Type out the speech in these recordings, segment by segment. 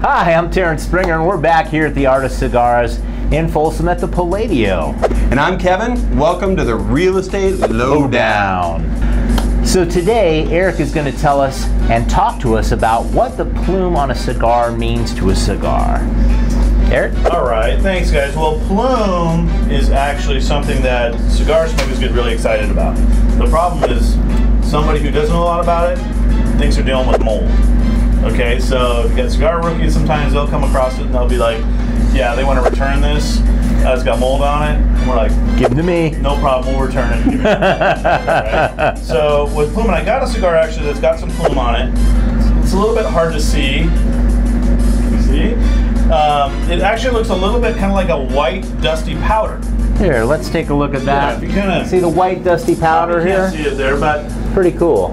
Hi, I'm Terence Springer, and we're back here at the Art of Cigars in Folsom at the Palladio. And I'm Kevin. Welcome to the Real Estate Lowdown. So today, Erik is going to tell us and talk to us about what the plume on a cigar means to a cigar. Erik? All right, thanks guys. Well, plume is actually something that cigar smokers get really excited about. The problem is somebody who doesn't know a lot about it thinks they're dealing with mold. Okay, so if you get cigar rookies, sometimes they'll come across it and they'll be like, yeah, they want to return this. Uh, it's got mold on it. And we're like, Give it to me. no problem, we'll return it. It. Right? So with plume, I got a cigar actually that's got some plume on it. It's a little bit hard to see. See? Um, it actually looks a little bit kind of like a white dusty powder. Here, let's take a look at Yeah, that. if you kinda- See the white dusty powder here? can't see it there, but Pretty cool.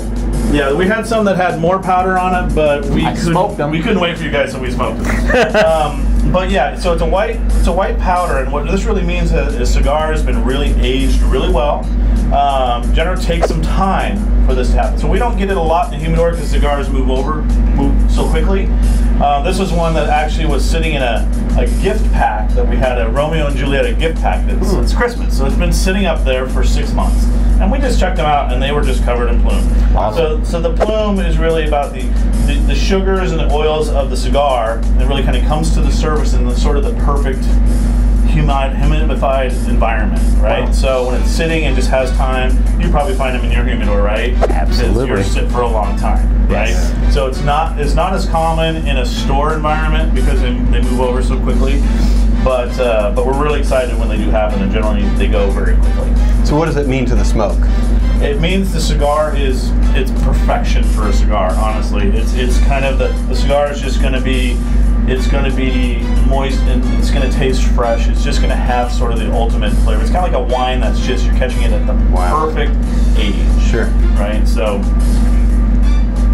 Yeah, we had some that had more powder on it, but we I couldn't, we couldn't wait for you guys, so we smoked them. um, but yeah, so it's a white it's a white powder, and what this really means is a cigar has been really aged really well. Um, generally takes some time for this to happen, so we don't get it a lot in the humidor because cigars move over move so quickly. Uh, this was one that actually was sitting in a, a gift pack that we had a Romeo and Juliet a gift pack. It's, it's Christmas, so it's been sitting up there for six months, and we just checked them out, and they were just covered in plume. Awesome. So, so the plume is really about the, the, the sugars and the oils of the cigar. And it really kind of comes to the surface in the sort of the perfect humid, humidified environment, right? Wow. So when it's sitting and just has time, you probably find them in your humidor, right? Absolutely. Because you're sit for a long time, right? Yes. So it's not it's not as common in a store environment because they, they move over so quickly. But uh, but we're really excited when they do happen, and generally they go very quickly. So, what does it mean to the smoke? It means the cigar is it's perfection for a cigar. Honestly, it's it's kind of the the cigar is just going to be it's going to be moist and it's going to taste fresh. It's just going to have sort of the ultimate flavor. It's kind of like a wine that's just you're catching it at the Wow. perfect age. Sure. Right. So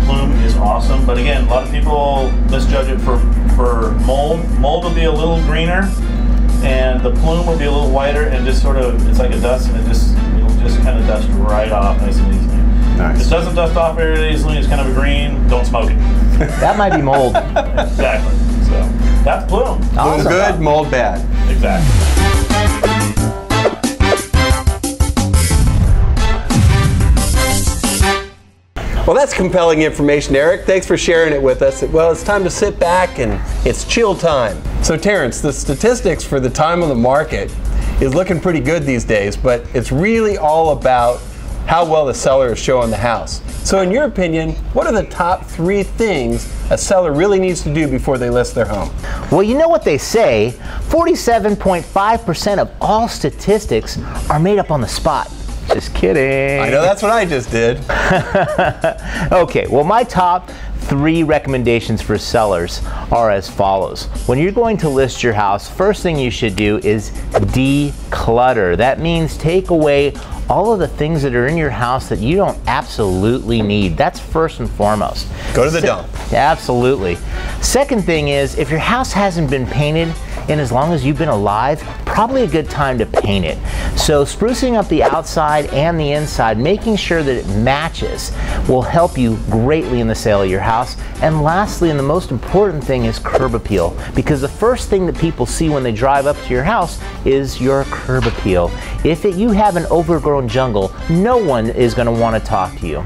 plume is awesome, but again, a lot of people misjudge it for for mold. Mold will be a little greener, and the plume will be a little whiter, and just sort of it's like a dust, and it just it'll just kind of dust right off nice and easily. Nice. If it doesn't dust off very easily, it's kind of a green. Don't smoke it. That might be mold. exactly. So that's plume. Plume good, mold bad. Exactly. Well, that's compelling information, Erik. Thanks for sharing it with us. Well, it's time to sit back and it's chill time. So, Terence, the statistics for the time on the market is looking pretty good these days, but it's really all about how well the seller is showing the house. So, in your opinion, what are the top three things a seller really needs to do before they list their home? Well, you know what they say 47.5% of all statistics are made up on the spot. Just kidding. I know that's what I just did. Okay, well, my top three recommendations for sellers are as follows. When you're going to list your house, first thing you should do is declutter. That means take away all of the things that are in your house that you don't absolutely need. That's first and foremost. Go to the Se- dump. Absolutely. Second thing is, if your house hasn't been painted in as long as you've been alive, probably a good time to paint it. So sprucing up the outside and the inside, making sure that it matches will help you greatly in the sale of your house. And lastly, and the most important thing is curb appeal, because the first thing that people see when they drive up to your house is your curb appeal. If it, you have an overgrown jungle, no one is going to want to talk to you.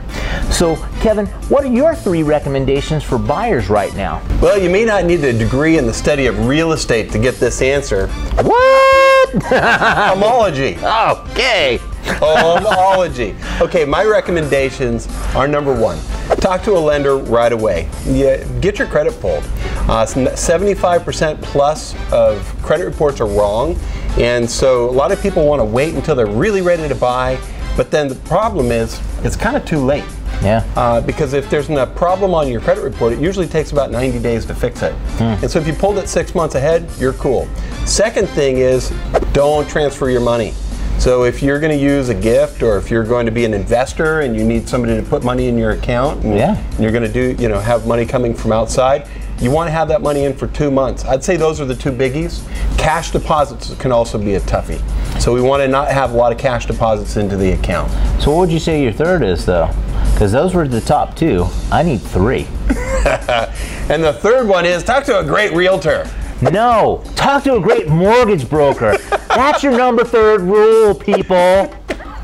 So, Kevin, what are your three recommendations for buyers right now? Well, you may not need a degree in the study of real estate to get this answer. What? Homology. okay. Homology. Okay, my recommendations are number one, talk to a lender right away. Yeah, get your credit pulled. Uh, 75% plus of credit reports are wrong, and so a lot of people want to wait until they're really ready to buy, but then the problem is it's kind of too late. Yeah. Uh, because if there's a problem on your credit report, it usually takes about 90 days to fix it. And so if you pulled it six months ahead, you're cool. Second thing is don't transfer your money. So if you're going to use a gift or if you're going to be an investor and you need somebody to put money in your account and, Yeah. and you're going to do, you know, have money coming from outside, you want to have that money in for two months. I'd say those are the two biggies. Cash deposits can also be a toughie. So we want to not have a lot of cash deposits into the account. So what would you say your third is though? Because those were the top two. I need three. And the third one is talk to a great realtor. No, talk to a great mortgage broker. That's your number third rule, people.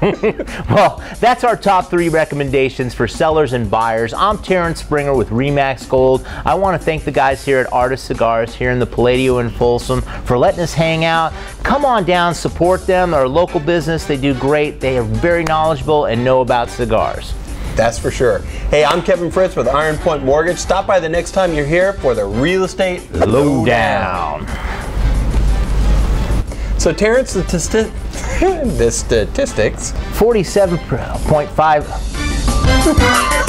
well, that's our top three recommendations for sellers and buyers. I'm Terence Springer with RE/Max Gold. I want to thank the guys here at Art of Cigars here in the Palladio in Folsom for letting us hang out. Come on down, support them. They're a local business. They do great. They are very knowledgeable and know about cigars. That's for sure. Hey, I'm Kevin Fritz with Iron Point Mortgage. Stop by the next time you're here for the real estate Lowdown. So, Terence, the, the statistics 47.5.